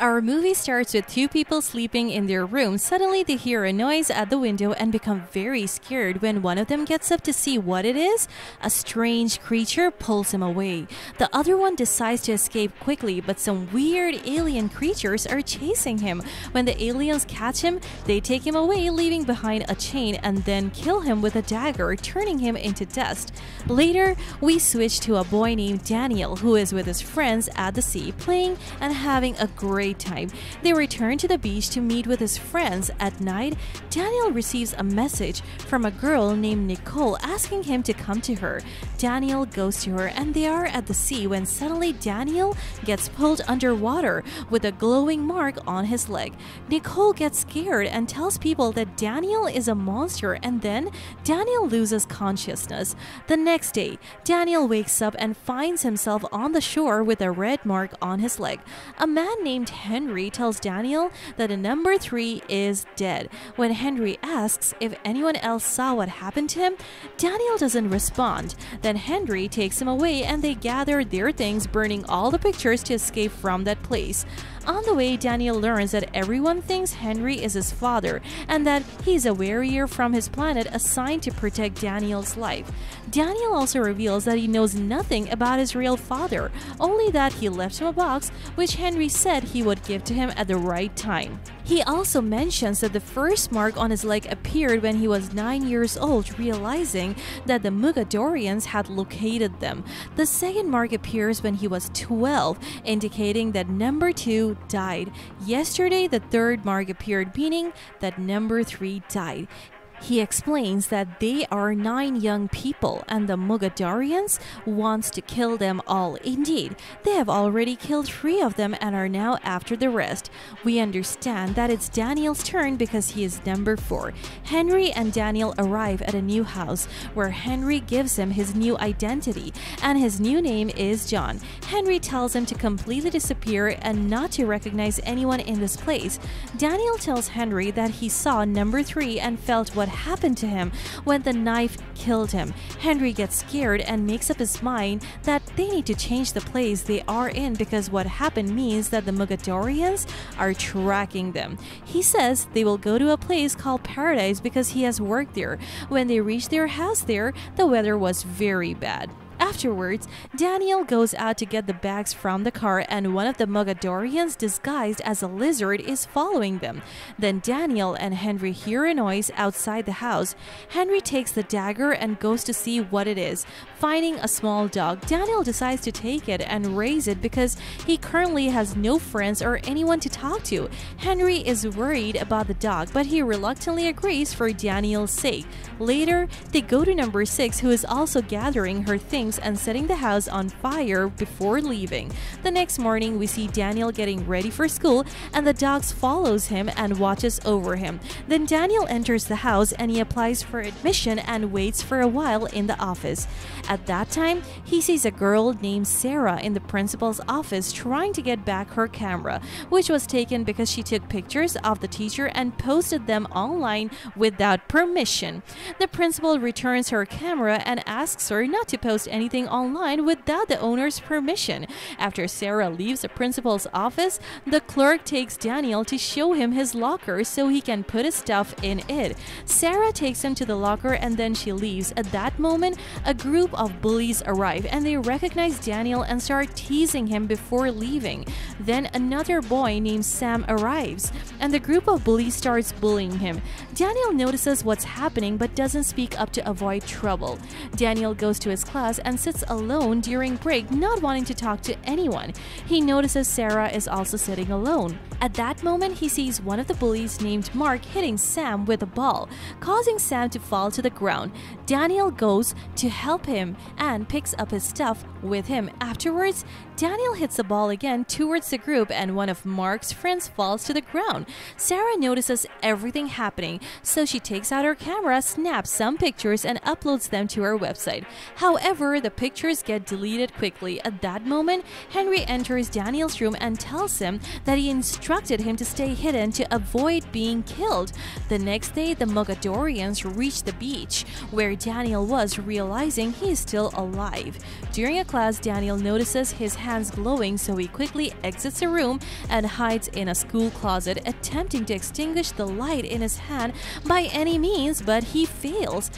Our movie starts with two people sleeping in their room. Suddenly, they hear a noise at the window and become very scared when one of them gets up to see what it is. A strange creature pulls him away. The other one decides to escape quickly, but some weird alien creatures are chasing him. When the aliens catch him, they take him away, leaving behind a chain and then kill him with a dagger, turning him into dust. Later, we switch to a boy named Daniel who is with his friends at the sea, playing and having a great great time. They return to the beach to meet with his friends. At night, Daniel receives a message from a girl named Nicole asking him to come to her. Daniel goes to her and they are at the sea when suddenly Daniel gets pulled underwater with a glowing mark on his leg. Nicole gets scared and tells people that Daniel is a monster and then Daniel loses consciousness. The next day, Daniel wakes up and finds himself on the shore with a red mark on his leg. A man named Henry tells Daniel that the number three is dead. When Henry asks if anyone else saw what happened to him, Daniel doesn't respond. Then Henry takes him away and they gather their things, burning all the pictures to escape from that place. On the way, Daniel learns that everyone thinks Henry is his father and that he's a warrior from his planet assigned to protect Daniel's life. Daniel also reveals that he knows nothing about his real father, only that he left him a box which Henry said he would give to him at the right time. He also mentions that the first mark on his leg appeared when he was 9 years old, realizing that the Mogadorians had located them. The second mark appears when he was 12, indicating that number 2 died. Yesterday, the third mark appeared, meaning that number 3 died. He explains that they are nine young people and the Mogadorians wants to kill them all. Indeed, they have already killed three of them and are now after the rest. We understand that it's Daniel's turn because he is number four. Henry and Daniel arrive at a new house where Henry gives him his new identity and his new name is John. Henry tells him to completely disappear and not to recognize anyone in this place. Daniel tells Henry that he saw number three and felt what happened to him when the knife killed him. Henry gets scared and makes up his mind that they need to change the place they are in because what happened means that the Mogadorians are tracking them. He says they will go to a place called Paradise because he has worked there. When they reach their house there, the weather was very bad. Afterwards, Daniel goes out to get the bags from the car and one of the Mogadorians disguised as a lizard is following them. Then Daniel and Henry hear a noise outside the house. Henry takes the dagger and goes to see what it is. Finding a small dog, Daniel decides to take it and raise it because he currently has no friends or anyone to talk to. Henry is worried about the dog, but he reluctantly agrees for Daniel's sake. Later, they go to number 6 who is also gathering her things and setting the house on fire before leaving. The next morning, we see Daniel getting ready for school and the dogs follows him and watches over him. Then Daniel enters the house and he applies for admission and waits for a while in the office. At that time, he sees a girl named Sarah in the principal's office trying to get back her camera, which was taken because she took pictures of the teacher and posted them online without permission. The principal returns her camera and asks her not to post anything online without the owner's permission. After Sarah leaves the principal's office, the clerk takes Daniel to show him his locker so he can put his stuff in it. Sarah takes him to the locker and then she leaves. At that moment, a group of bullies arrive and they recognize Daniel and start teasing him before leaving. Then another boy named Sam arrives and the group of bullies starts bullying him. Daniel notices what's happening but doesn't speak up to avoid trouble. Daniel goes to his class and sits alone during break, not wanting to talk to anyone. He notices Sarah is also sitting alone. At that moment, he sees one of the bullies named Mark hitting Sam with a ball, causing Sam to fall to the ground. Daniel goes to help him and picks up his stuff with him. Afterwards, Daniel hits the ball again towards the group and one of Mark's friends falls to the ground. Sarah notices everything happening, so she takes out her camera, snaps some pictures, and uploads them to her website. However, the pictures get deleted quickly. At that moment, Henry enters Daniel's room and tells him that he instructed him to stay hidden to avoid being killed. The next day, the Mogadorians reach the beach, where Daniel was, realizing he is still alive. During a class, Daniel notices his hands glowing, so he quickly exits the room and hides in a school closet, attempting to extinguish the light in his hand by any means, but he fails.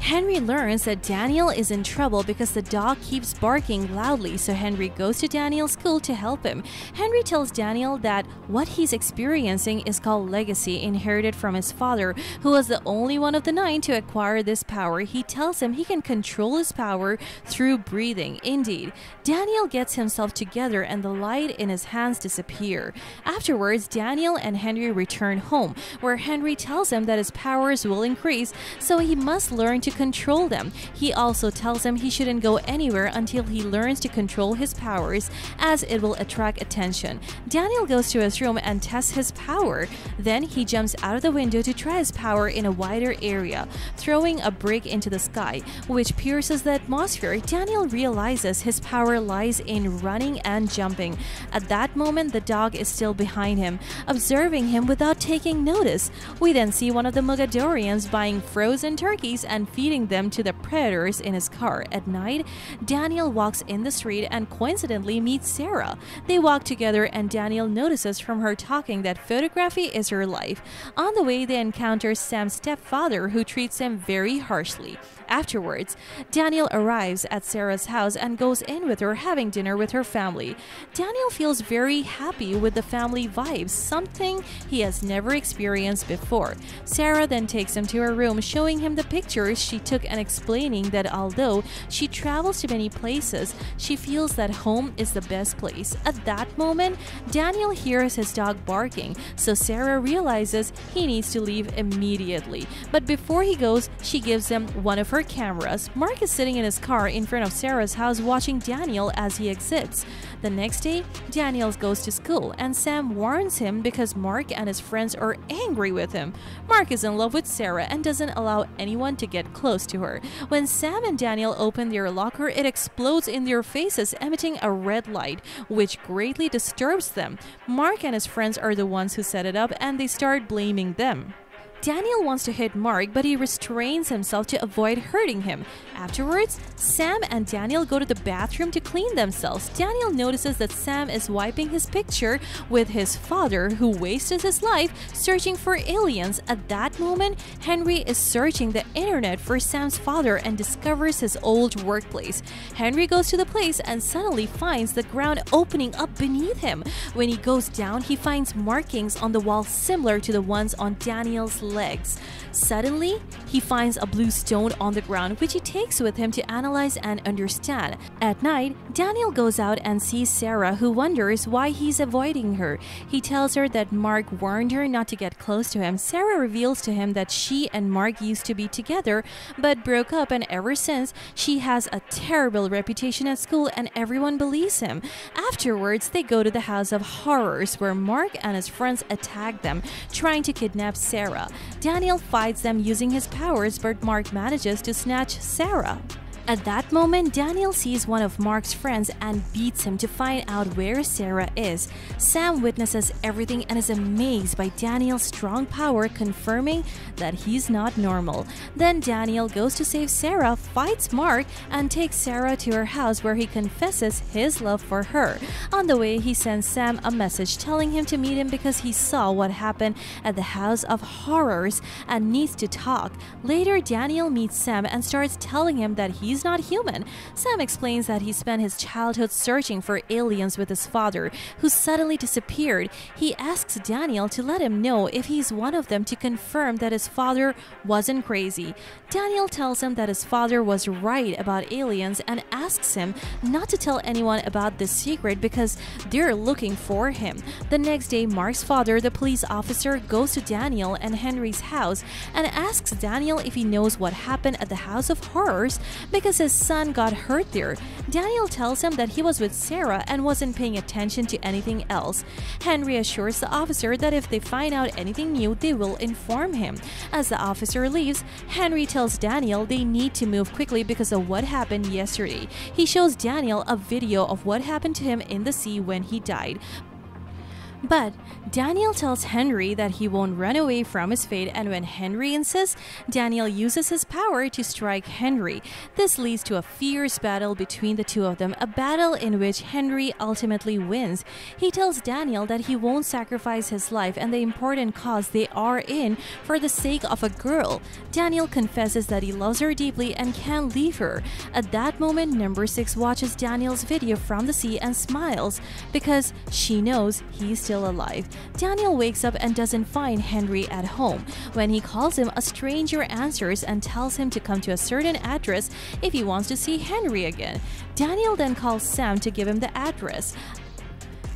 Henry learns that Daniel is in trouble because the dog keeps barking loudly, so Henry goes to Daniel's school to help him. Henry tells Daniel that what he's experiencing is called legacy, inherited from his father, who was the only one of the nine to acquire this power. He tells him he can control his power through breathing. Indeed, Daniel gets himself together and the light in his hands disappear. Afterwards, Daniel and Henry return home, where Henry tells him that his powers will increase, so he must learn to to control them. He also tells him he shouldn't go anywhere until he learns to control his powers, as it will attract attention. Daniel goes to his room and tests his power. Then he jumps out of the window to try his power in a wider area, throwing a brick into the sky, which pierces the atmosphere. Daniel realizes his power lies in running and jumping. At that moment, the dog is still behind him, observing him without taking notice. We then see one of the Mogadorians buying frozen turkeys and feeding them to the predators in his car. At night, Daniel walks in the street and coincidentally meets Sarah. They walk together and Daniel notices from her talking that photography is her life. On the way, they encounter Sam's stepfather who treats him very harshly. Afterwards, Daniel arrives at Sarah's house and goes in with her having dinner with her family. Daniel feels very happy with the family vibes, something he has never experienced before. Sarah then takes him to her room, showing him the pictures she took and explaining that although she travels to many places, she feels that home is the best place. At that moment, Daniel hears his dog barking, so Sarah realizes he needs to leave immediately. But before he goes, she gives him one of her cameras. Mark is sitting in his car in front of Sarah's house watching Daniel as he exits. The next day, Daniels goes to school and Sam warns him because Mark and his friends are angry with him. Mark is in love with Sarah and doesn't allow anyone to get close to her. When Sam and Daniel open their locker, it explodes in their faces, emitting a red light, which greatly disturbs them. Mark and his friends are the ones who set it up and they start blaming them. Daniel wants to hit Mark, but he restrains himself to avoid hurting him. Afterwards, Sam and Daniel go to the bathroom to clean themselves. Daniel notices that Sam is wiping his picture with his father, who wasted his life searching for aliens. At that moment, Henry is searching the internet for Sam's father and discovers his old workplace. Henry goes to the place and suddenly finds the ground opening up beneath him. When he goes down, he finds markings on the wall similar to the ones on Daniel's legs. Suddenly, he finds a blue stone on the ground which he takes with him to analyze and understand. At night, Daniel goes out and sees Sarah who wonders why he's avoiding her. He tells her that Mark warned her not to get close to him. Sarah reveals to him that she and Mark used to be together but broke up and ever since she has a terrible reputation at school and everyone believes him. Afterwards, they go to the house of horrors where Mark and his friends attack them, trying to kidnap Sarah. Daniel fights them using his powers, but Mark manages to snatch Sarah. At that moment, Daniel sees one of Mark's friends and beats him to find out where Sarah is. Sam witnesses everything and is amazed by Daniel's strong power, confirming that he's not normal. Then Daniel goes to save Sarah, fights Mark, and takes Sarah to her house where he confesses his love for her. On the way, he sends Sam a message telling him to meet him because he saw what happened at the House of Horrors and needs to talk. Later, Daniel meets Sam and starts telling him that he's he's not human. Sam explains that he spent his childhood searching for aliens with his father, who suddenly disappeared. He asks Daniel to let him know if he's one of them to confirm that his father wasn't crazy. Daniel tells him that his father was right about aliens and asks him not to tell anyone about this secret because they're looking for him. The next day, Mark's father, the police officer, goes to Daniel and Henry's house and asks Daniel if he knows what happened at the House of Horrors because his son got hurt there. Daniel tells him that he was with Sarah and wasn't paying attention to anything else. Henry assures the officer that if they find out anything new, they will inform him. As the officer leaves, Henry tells Daniel they need to move quickly because of what happened yesterday. He shows Daniel a video of what happened to him in the sea when he died. But Daniel tells Henry that he won't run away from his fate, and when Henry insists, Daniel uses his power to strike Henry. This leads to a fierce battle between the two of them, a battle in which Henry ultimately wins. He tells Daniel that he won't sacrifice his life and the important cause they are in for the sake of a girl. Daniel confesses that he loves her deeply and can't leave her. At that moment, number 6 watches Daniel's video from the sea and smiles because she knows he's still alive. Daniel wakes up and doesn't find Henry at home. When he calls him, a stranger answers and tells him to come to a certain address if he wants to see Henry again. Daniel then calls Sam to give him the address.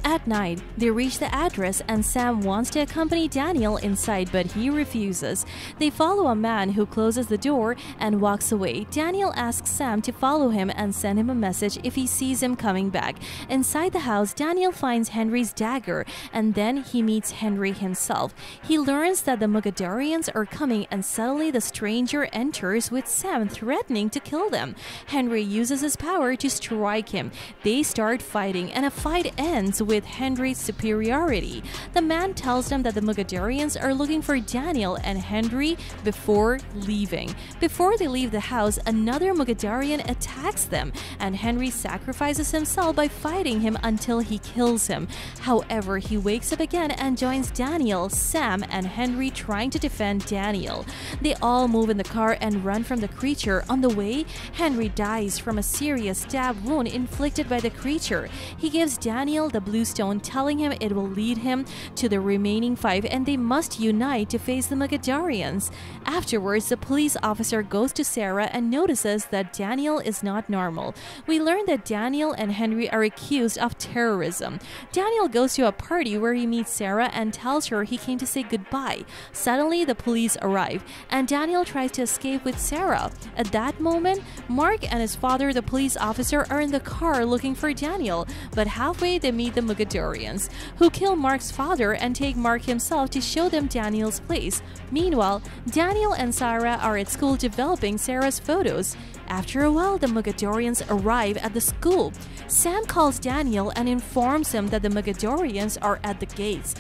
At night, they reach the address and Sam wants to accompany Daniel inside but he refuses. They follow a man who closes the door and walks away. Daniel asks Sam to follow him and send him a message if he sees him coming back. Inside the house, Daniel finds Henry's dagger and then he meets Henry himself. He learns that the Mogadorians are coming and suddenly the stranger enters with Sam threatening to kill them. Henry uses his power to strike him. They start fighting and a fight ends with with Henry's superiority. The man tells them that the Mogadorians are looking for Daniel and Henry before leaving. Before they leave the house, another Mogadorian attacks them, and Henry sacrifices himself by fighting him until he kills him. However, he wakes up again and joins Daniel, Sam, and Henry trying to defend Daniel. They all move in the car and run from the creature. On the way, Henry dies from a serious stab wound inflicted by the creature. He gives Daniel the blue stone, telling him it will lead him to the remaining five and they must unite to face the Mogadorians. Afterwards, the police officer goes to Sarah and notices that Daniel is not normal. We learn that Daniel and Henry are accused of terrorism. Daniel goes to a party where he meets Sarah and tells her he came to say goodbye. Suddenly, the police arrive and Daniel tries to escape with Sarah. At that moment, Mark and his father, the police officer, are in the car looking for Daniel, but halfway they meet the Mogadorians, who kill Mark's father and take Mark himself to show them Daniel's place. Meanwhile, Daniel and Sarah are at school developing Sarah's photos. After a while, the Mogadorians arrive at the school. Sam calls Daniel and informs him that the Mogadorians are at the gates.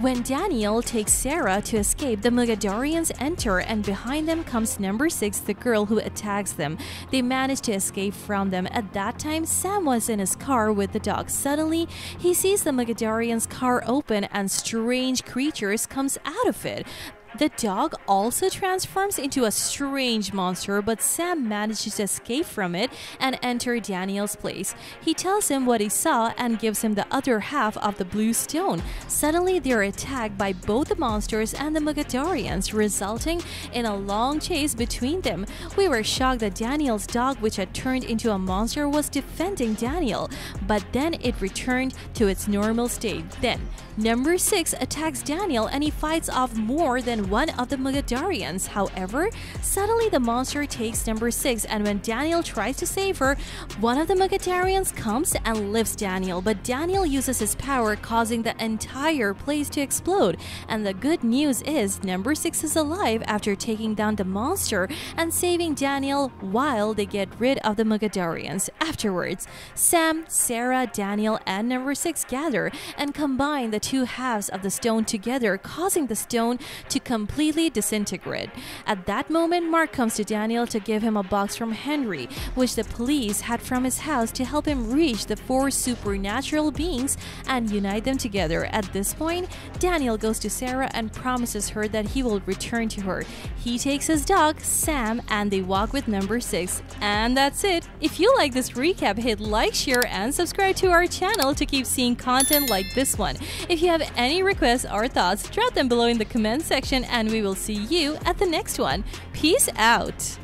When Daniel takes Sarah to escape, the Mogadorians enter and behind them comes number 6, the girl who attacks them. They manage to escape from them. At that time, Sam was in his car with the dog. Suddenly, he sees the Mogadorians' car open and strange creatures comes out of it. The dog also transforms into a strange monster, but Sam manages to escape from it and enter Daniel's place. He tells him what he saw and gives him the other half of the blue stone. Suddenly, they are attacked by both the monsters and the Mogadorians, resulting in a long chase between them. We were shocked that Daniel's dog, which had turned into a monster, was defending Daniel, but then it returned to its normal state. Then, number 6 attacks Daniel and he fights off more than one of the Mogadorians. However, suddenly the monster takes number 6 and when Daniel tries to save her, one of the Mogadorians comes and lifts Daniel, but Daniel uses his power causing the entire place to explode. And the good news is number 6 is alive after taking down the monster and saving Daniel while they get rid of the Mogadorians. Afterwards, Sam, Sarah, Daniel, and number 6 gather and combine the two halves of the stone together, causing the stone to completely disintegrate. At that moment, Mark comes to Daniel to give him a box from Henry, which the police had from his house to help him reach the four supernatural beings and unite them together. At this point, Daniel goes to Sarah and promises her that he will return to her. He takes his dog, Sam, and they walk with number 6. And that's it. If you like this recap, hit like, share, and subscribe to our channel to keep seeing content like this one. If you have any requests or thoughts, drop them below in the comment section and we will see you at the next one. Peace out!